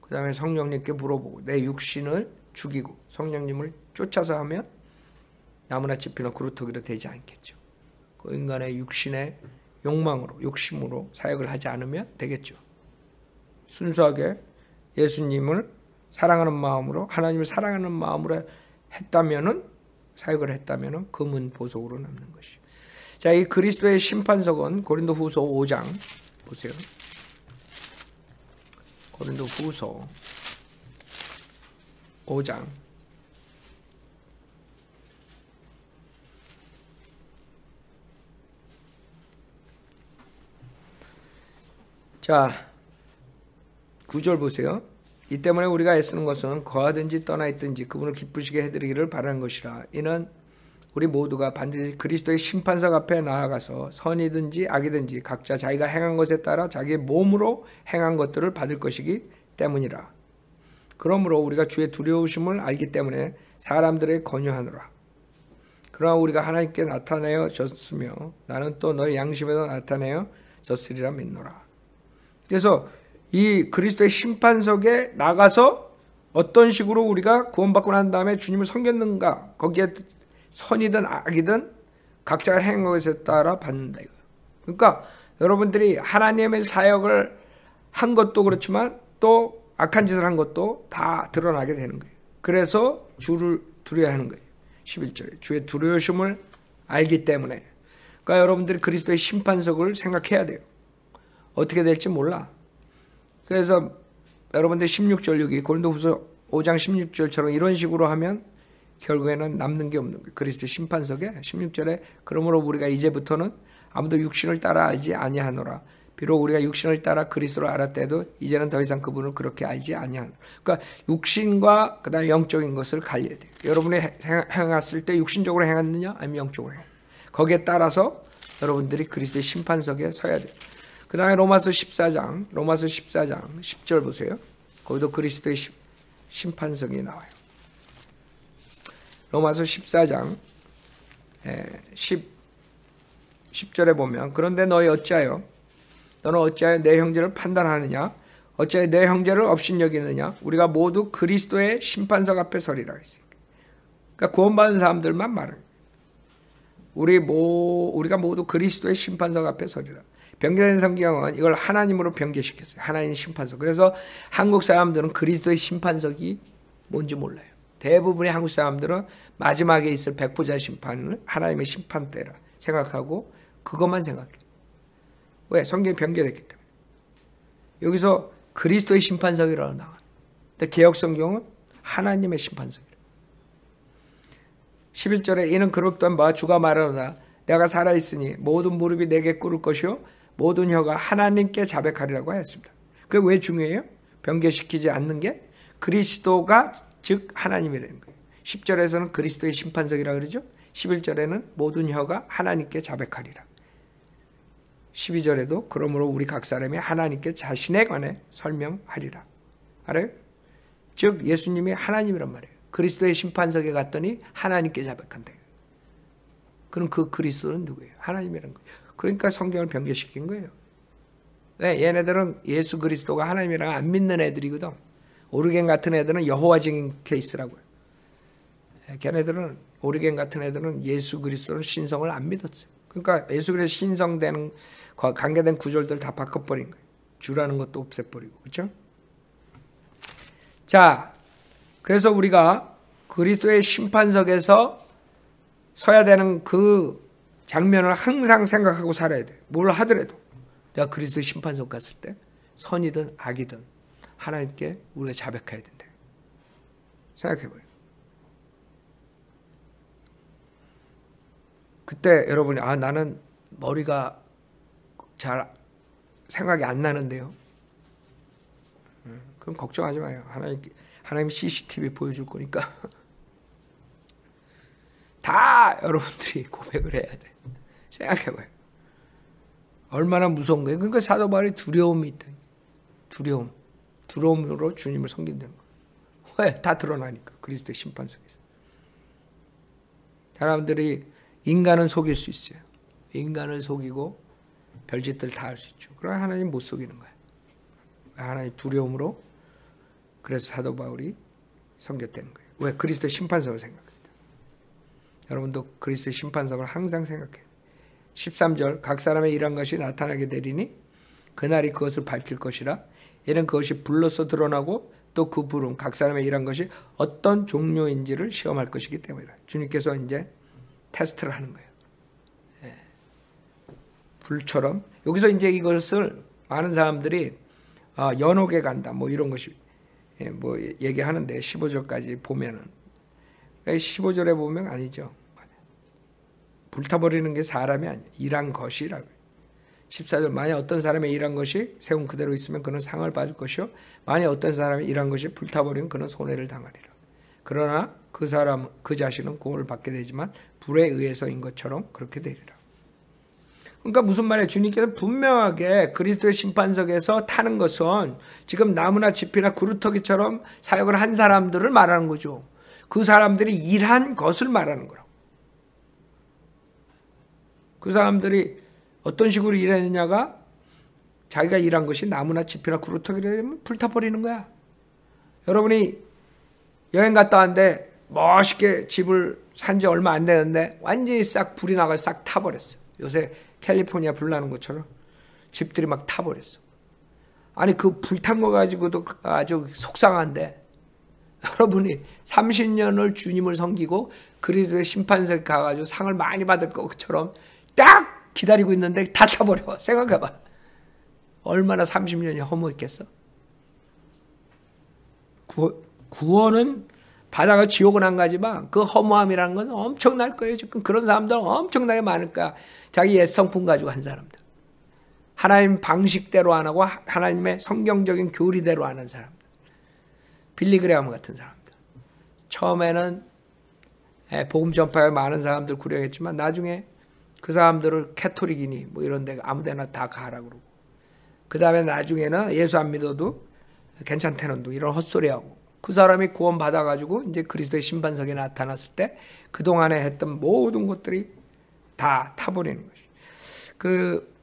그 다음에 성령님께 물어보고 내 육신을 죽이고 성령님을 쫓아서 하면 나무나 짚이나 구루터기로 되지 않겠죠. 그 인간의 육신의 욕망으로 욕심으로 사역을 하지 않으면 되겠죠. 순수하게 예수님을 사랑하는 마음으로 하나님을 사랑하는 마음으로 했다면은 사역을 했다면은 금은 보석으로 남는 것이. 자, 이 그리스도의 심판석은 고린도 후서 5장 보세요. 고린도 후서 5장 자, 9절 보세요. 이 때문에 우리가 애쓰는 것은 거하든지 떠나 있든지 그분을 기쁘시게 해드리기를 바라는 것이라. 이는 우리 모두가 반드시 그리스도의 심판석 앞에 나아가서 선이든지 악이든지 각자 자기가 행한 것에 따라 자기의 몸으로 행한 것들을 받을 것이기 때문이라. 그러므로 우리가 주의 두려우심을 알기 때문에 사람들의 권유하노라. 그러나 우리가 하나님께 나타내어 졌으며 나는 또 너희 양심에도 나타내어 졌으리라 믿노라. 그래서 이 그리스도의 심판석에 나가서 어떤 식으로 우리가 구원받고 난 다음에 주님을 섬겼는가 거기에 선이든 악이든 각자가 행한 것에 따라 받는다 이거. 그러니까 여러분들이 하나님의 사역을 한 것도 그렇지만 또 악한 짓을 한 것도 다 드러나게 되는 거예요. 그래서 주를 두려야 하는 거예요. 11절에 주의 두려우심을 알기 때문에 그러니까 여러분들이 그리스도의 심판석을 생각해야 돼요. 어떻게 될지 몰라. 그래서 여러분들 16절 여기 고린도후서 5장 16절처럼 이런 식으로 하면 결국에는 남는 게 없는 거예요. 그리스도 심판석에 16절에 그러므로 우리가 이제부터는 아무도 육신을 따라 알지 아니하노라. 비록 우리가 육신을 따라 그리스도를 알았대도 이제는 더 이상 그분을 그렇게 알지 아니하노라. 그러니까 육신과 그다음 영적인 것을 갈려야 돼요. 여러분이 행했을 때 육신적으로 행했느냐 아니면 영적으로 행. 거기에 따라서 여러분들이 그리스도의 심판석에 서야 돼요. 그 다음에 로마서 14장, 로마서 14장 10절 보세요. 거기도 그리스도의 심판석이 나와요. 로마서 14장 10, 10절에 보면 그런데 너희 어찌하여 너는 어찌하여 내 형제를 판단하느냐 어찌하여 내 형제를 업신여기느냐 우리가 모두 그리스도의 심판석 앞에 서리라 했어요. 그러니까 구원받은 사람들만 말을 우리 모 우리가 모두 그리스도의 심판석 앞에 서리라. 변경된 성경은 이걸 하나님으로 변개시켰어요. 하나님 심판석. 그래서 한국 사람들은 그리스도의 심판석이 뭔지 몰라요. 대부분의 한국 사람들은 마지막에 있을 백보자 심판을 하나님의 심판대라 생각하고 그것만 생각해요. 왜? 성경이 변개됐기 때문에. 여기서 그리스도의 심판석이라고 나와요. 근데 개혁 성경은 하나님의 심판석이라. 11절에 이는 그릇 또한 뭐 주가 말하노라 내가 살아 있으니 모든 무릎이 내게 꿇을 것이요 모든 혀가 하나님께 자백하리라고 하였습니다. 그게 왜 중요해요? 변개시키지 않는 게 그리스도가 즉 하나님이라는 거예요. 10절에서는 그리스도의 심판석이라 그러죠. 11절에는 모든 혀가 하나님께 자백하리라. 12절에도 그러므로 우리 각 사람이 하나님께 자신에 관해 설명하리라. 알아요? 즉 예수님이 하나님이란 말이에요. 그리스도의 심판석에 갔더니 하나님께 자백한다. 그럼 그 그리스도는 누구예요? 하나님이란 거예요. 그러니까 성경을 변개시킨 거예요. 왜? 얘네들은 예수 그리스도가 하나님이랑 안 믿는 애들이거든. 오르겐 같은 애들은 여호와 증인 케이스라고요. 예, 걔네들은 오르겐 같은 애들은 예수 그리스도를 신성을 안 믿었어요. 그러니까 예수 그리스도 신성되는 관계된 구절들 다 바꿔버린 거예요. 주라는 것도 없애버리고 그렇죠? 자, 그래서 우리가 그리스도의 심판석에서 서야 되는 그 장면을 항상 생각하고 살아야 돼. 뭘 하더라도 내가 그리스도 심판석 갔을 때 선이든 악이든 하나님께 우리가 자백해야 된다. 생각해봐요. 그때 여러분이 아 나는 머리가 잘 생각이 안 나는데요. 그럼 걱정하지 마요. 하나님 하나님 CCTV 보여줄 거니까 다 여러분들이 고백을 해야 돼. 생각해봐요. 얼마나 무서운 거예요. 그러니까 사도 바울이 두려움이 있다. 두려움. 두려움으로 주님을 섬긴다는 거. 왜? 다 드러나니까. 그리스도의 심판 속에서. 사람들이 인간은 속일 수 있어요. 인간을 속이고 별짓들 다 할 수 있죠. 그러나 하나님 못 속이는 거야. 하나님 두려움으로 그래서 사도 바울이 섬겼다는 거예요. 왜? 그리스도의 심판석을 생각합니다. 여러분도 그리스도의 심판석을 항상 생각해요. 13절 각 사람의 일한 것이 나타나게 되리니 그날이 그것을 밝힐 것이라 이는 그것이 불로서 드러나고 또 그 불은 각 사람의 일한 것이 어떤 종류인지를 시험할 것이기 때문이다. 주님께서 이제 테스트를 하는 거예요. 예. 불처럼 여기서 이제 이것을 많은 사람들이 아, 연옥에 간다 뭐 이런 것이 예, 뭐 얘기하는데 15절까지 보면은 15절에 그러니까 보면 아니죠. 불타버리는 게 사람이 아니야. 일한 것이라고. 14절 만약 어떤 사람의 일한 것이 세운 그대로 있으면 그는 상을 받을 것이요 만약 어떤 사람이 일한 것이 불타버리면 그는 손해를 당하리라. 그러나 그 사람 그 자신은 구원을 받게 되지만 불에 의해서인 것처럼 그렇게 되리라. 그러니까 무슨 말이에요? 주님께서 분명하게 그리스도의 심판석에서 타는 것은 지금 나무나 짚이나 구루터기처럼 사역을 한 사람들을 말하는 거죠. 그 사람들이 일한 것을 말하는 거라고. 그 사람들이 어떤 식으로 일했느냐가 자기가 일한 것이 나무나 짚이나 구루터기라면 불타버리는 거야. 여러분이 여행 갔다 왔는데 멋있게 집을 산 지 얼마 안 되는데 완전히 싹 불이 나가 싹 타버렸어. 요새 캘리포니아 불 나는 것처럼 집들이 막 타버렸어. 아니 그 불탄 거 가지고도 아주 속상한데 여러분이 30년을 주님을 섬기고 그리스도의 심판석에 가가지고 상을 많이 받을 것처럼 딱 기다리고 있는데 다 타버려. 생각해봐. 얼마나 30년이 허무했겠어? 구, 구원 은 바다가 지옥은 안 가지만 그 허무함이라는 것은 엄청날 거예요. 지금 그런 사람들 엄청나게 많을 거야. 자기 옛 성품 가지고 한 사람들. 하나님 방식대로 안 하고 하나님의 성경적인 교리대로 하는 사람들. 빌리그레암 같은 사람들. 처음에는 예, 복음 전파에 많은 사람들 구령했지만 나중에 그 사람들을 캐토릭이니 뭐 이런 데 아무데나 다 가라 그러고 그 다음에 나중에는 예수 안 믿어도 괜찮다는 둥 이런 헛소리하고 그 사람이 구원 받아가지고 이제 그리스도의 심판석에 나타났을 때 그동안에 했던 모든 것들이 다 타버리는 것이. 그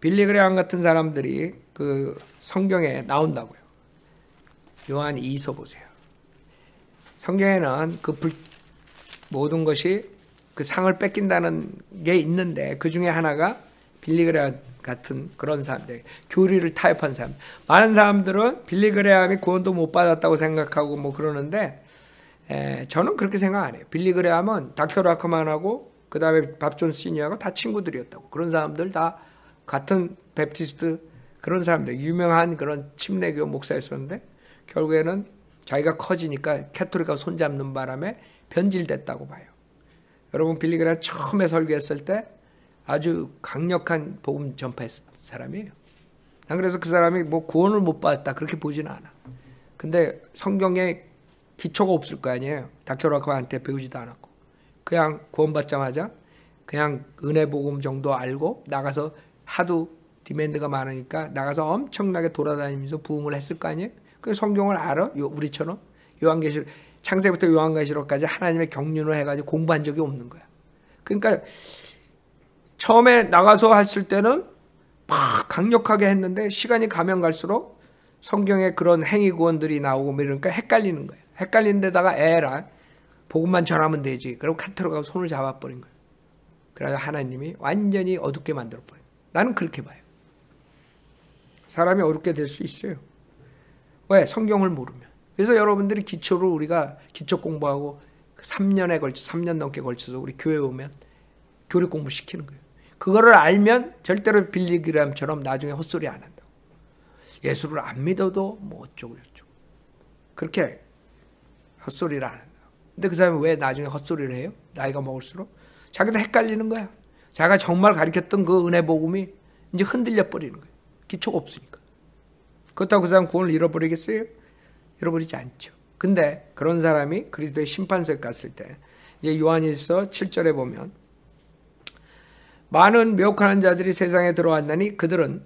빌리 그레안 같은 사람들이 그 성경에 나온다고요. 요한 2서 보세요. 성경에는 그 불, 모든 것이 그 상을 뺏긴다는 게 있는데 그 중에 하나가 빌리그레암 같은 그런 사람들, 교리를 타협한 사람. 많은 사람들은 빌리그레암이 구원도 못 받았다고 생각하고 뭐 그러는데 에, 저는 그렇게 생각 안 해요. 빌리그레암은 닥터 라크만하고 그 다음에 밥존 시니어하고 다 친구들이었다고. 그런 사람들 다 같은 Baptist 그런 사람들 유명한 그런 침례교 목사였었는데 결국에는 자기가 커지니까 캐토릭과 손잡는 바람에 변질됐다고 봐요. 여러분 빌리그레암 처음에 설교했을 때 아주 강력한 복음 전파했던 사람이에요. 난 그래서 그 사람이 뭐 구원을 못 받았다 그렇게 보지는 않아. 근데 성경에 기초가 없을 거 아니에요. 닥터 라크한테 배우지도 않았고 그냥 구원받자마자 그냥 은혜 복음 정도 알고 나가서 하도 디맨드가 많으니까 나가서 엄청나게 돌아다니면서 부흥을 했을 거 아니에요. 그 성경을 알아? 요 우리처럼 요한계시록 창세부터 요한계시록까지 하나님의 경륜을 해가지고 공부한 적이 없는 거야. 그러니까 처음에 나가서 했을 때는 막 강력하게 했는데 시간이 가면 갈수록 성경에 그런 행위 구원들이 나오고 뭐 이러니까 헷갈리는 거예요. 헷갈리는 데다가 에라 복음만 전하면 되지. 그리고 카트로가 손을 잡아버린 거예요. 그래서 하나님이 완전히 어둡게 만들어버려요. 나는 그렇게 봐요. 사람이 어렵게 될 수 있어요. 왜? 성경을 모르면. 그래서 여러분들이 기초로 우리가 기초 공부하고 3년에 걸쳐 3년 넘게 걸쳐서 우리 교회 오면 교리 공부 시키는 거예요. 그거를 알면 절대로 빌리그램처럼 나중에 헛소리 안 한다고. 예수를 안 믿어도 뭐 어쩌고 저쩌고. 그렇게 헛소리를 안 한다고. 근데 그 사람이 왜 나중에 헛소리를 해요? 나이가 먹을수록? 자기도 헷갈리는 거야. 자기가 정말 가르쳤던 그 은혜 복음이 이제 흔들려 버리는 거예요. 기초가 없으니까. 그렇다고 그 사람 구원을 잃어버리겠어요? 잃어버리지 않죠. 근데 그런 사람이 그리스도의 심판석 갔을 때 이제 요한일서 7절에 보면 많은 매혹하는 자들이 세상에 들어왔나니 그들은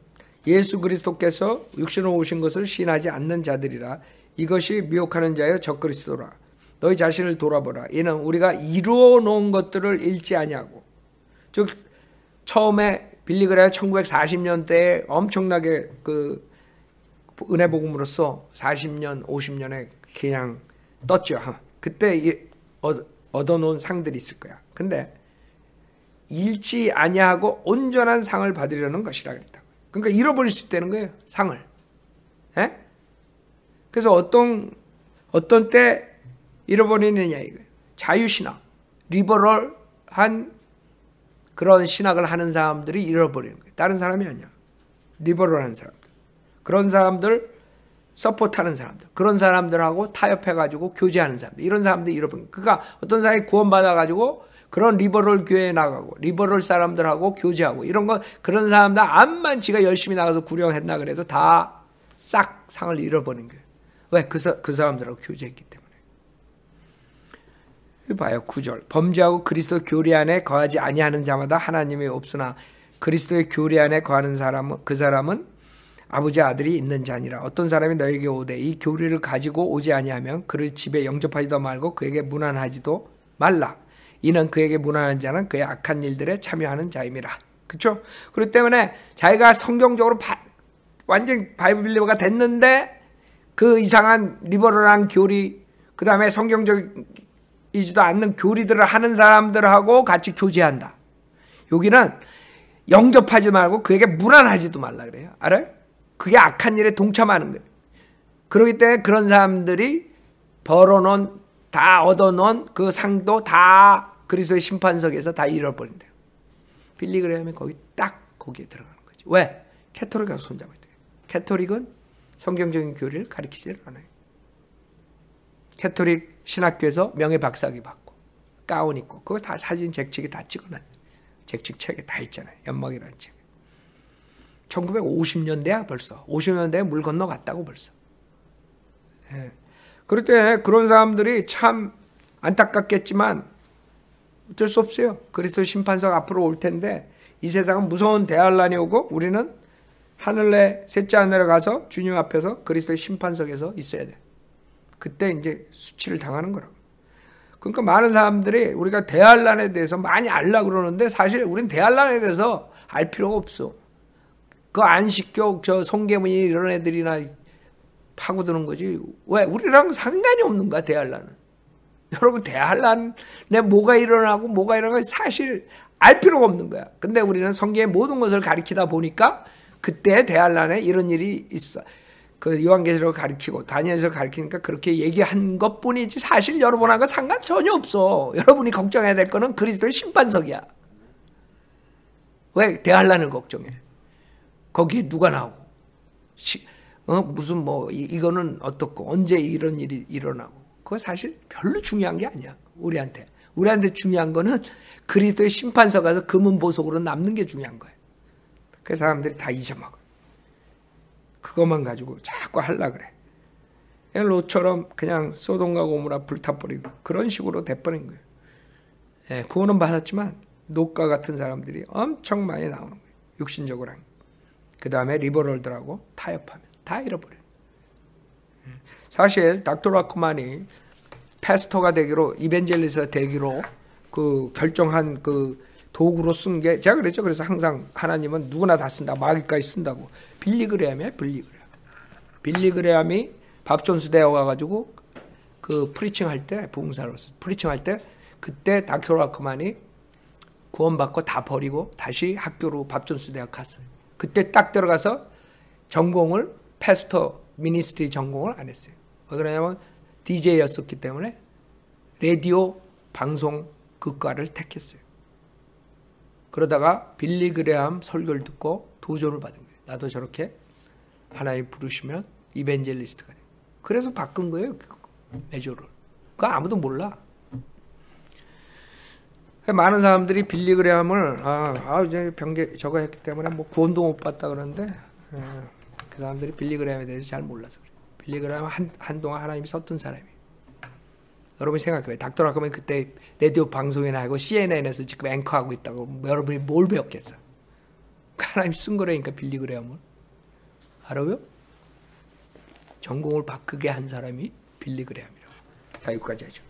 예수 그리스도께서 육신으로 오신 것을 신하지 않는 자들이라. 이것이 미혹하는 자여 적그리스도라. 너희 자신을 돌아보라. 이는 우리가 이루어 놓은 것들을 잃지 아니하고 즉 처음에 빌리그레아 1940년대에 엄청나게 그 은혜 복음으로써 40년 50년에 그냥 떴죠. 그때 얻어놓은 상들이 있을 거야. 근데 잃지 아니하고 온전한 상을 받으려는 것이라 그랬다. 그러니까 잃어버릴 수 있다는 거예요. 상을. 에? 예? 그래서 어떤 어떤 때 잃어버리느냐 이거예요. 자유 신학, 리버럴한 그런 신학을 하는 사람들이 잃어버리는 거예요. 다른 사람이 아니야. 리버럴한 사람들. 그런 사람들 서포트하는 사람들. 그런 사람들하고 타협해가지고 교제하는 사람들. 이런 사람들이 거예요. 그러니까 어떤 사람이 구원받아가지고 그런 liberal 교회에 나가고 liberal 사람들하고 교제하고 이런 거 그런 사람들 암만 지가 열심히 나가서 구령했나 그래도 다 싹 상을 잃어버린 거예요. 왜? 그, 그 사람들하고 교제했기 때문에. 봐요. 9절 범죄하고 그리스도 교리 안에 거하지 아니하는 자마다 하나님이 없으나 그리스도의 교리 안에 거하는 사람은 그 사람은 아버지 아들이 있는 자니라. 어떤 사람이 너에게 오되 이 교리를 가지고 오지 아니하면 그를 집에 영접하지도 말고 그에게 문안하지도 말라. 이는 그에게 무난한 자는 그의 악한 일들에 참여하는 자임이라. 그렇죠? 그렇기 때문에 자기가 성경적으로 바, 완전 바이블 빌리버가 됐는데 그 이상한 리버럴한 교리 그 다음에 성경적이지도 않는 교리들을 하는 사람들하고 같이 교제한다. 여기는 영접하지 말고 그에게 무난하지도 말라 그래요. 알아요? 그게 악한 일에 동참하는 거예요. 그렇기 때문에 그런 사람들이 벌어놓은 다 얻어놓은 그 상도 다 그리스도의 심판석에서 다 잃어버린대요. 빌리그레함이 거기 딱 거기에 들어가는 거지. 왜? 캐토릭 가서 손잡아야 돼요. Catholic은 성경적인 교리를 가르치지 않아요. 캐토릭 신학교에서 명예 박사학위 받고 가운 입고 그거 다 사진 잭 칙에 다 찍어놔. 잭 칙 책에 다 있잖아요. 연막이라는 책. 1950년대야 벌써. 50년대에 물 건너갔다고 벌써. 예. 그럴 때 그런 사람들이 참 안타깝겠지만 어쩔 수 없어요. 그리스도 심판석 앞으로 올 텐데 이 세상은 무서운 대환란이 오고 우리는 하늘에 셋째 하늘에 가서 주님 앞에서 그리스도의 심판석에서 있어야 돼. 그때 이제 수치를 당하는 거라고. 그러니까 많은 사람들이 우리가 대환란에 대해서 많이 알라 그러는데 사실 우리는 대환란에 대해서 알 필요가 없어. 그 안식교 저 성계문이 이런 애들이나 파고드는 거지. 왜? 우리랑 상관이 없는 거야, 대한란은. 여러분, 대한란에 뭐가 일어나고 뭐가 일어나고 사실 알 필요가 없는 거야. 근데 우리는 성경의 모든 것을 가리키다 보니까 그때 대한란에 이런 일이 있어. 그 요한계시록 가리키고 다니엘서 가리키니까 그렇게 얘기한 것 뿐이지 사실 여러분하고 상관 전혀 없어. 여러분이 걱정해야 될 거는 그리스도의 심판석이야. 왜? 대한란을 걱정해. 거기에 누가 나오고. 시, 어, 무슨 뭐 이, 거는 어떻고 언제 이런 일이 일어나고 그거 사실 별로 중요한 게 아니야 우리한테 우리한테 중요한 거는 그리스도의 심판서 가서 금은 보석으로 남는 게 중요한 거예요. 그 사람들이 다 잊어먹어. 그것만 가지고 자꾸 할라 그래. 로처럼 그냥 소돔과 고무라 불타버리고 그런 식으로 돼버린 거예요. 예, 구원은 받았지만 롯과 같은 사람들이 엄청 많이 나오는 거예요. 육신적으로. 그 다음에 liberal들하고 타협하면. 다 잃어버려요. 사실 닥터 라크만이 pastor가 되기로 evangelist 되기로 그 결정한 그 도구로 쓴 게 제가 그랬죠. 그래서 항상 하나님은 누구나 다 쓴다. 마귀까지 쓴다고. 빌리 그레암이야, 빌리 그레암. 빌리 그레암이 밥 존스 대학 가가지고 그 preaching 할 때, 부흥사로서 preaching 할 때 그때 닥터 라크만이 구원받고 다 버리고 다시 학교로 밥 존스 대학 갔어요. 그때 딱 들어가서 전공을 pastor ministry 전공을 안 했어요. 왜 그러냐면 DJ였었기 때문에 라디오 방송 학과를 택했어요. 그러다가 빌리 그레함 설교를 듣고 도전을 받은 거예요. 나도 저렇게 하나님 부르시면 이벤젤리스트가 돼요. 그래서 바꾼 거예요. 메조를. 그거 아무도 몰라. 많은 사람들이 빌리 그레함을 아, 아 이제 병계 저거 했기 때문에 뭐 구원도 못 받다 그러는데 예. 그 사람들이 빌리그램에 대해서 잘 몰라서 그래. 빌리그램은 한, 한동안 하나님이 썼던 사람이에요. 여러분이 생각해봐요. 닥터 라커맨 그때 라디오 방송이나 하고 CNN에서 지금 앵커하고 있다고 뭐 여러분이 뭘 배웠겠어? 하나님 쓴 거라니까 빌리 그레암은 알아요? 전공을 바꾸게 한 사람이 빌리 그레암이라고. 자 여기까지 하죠.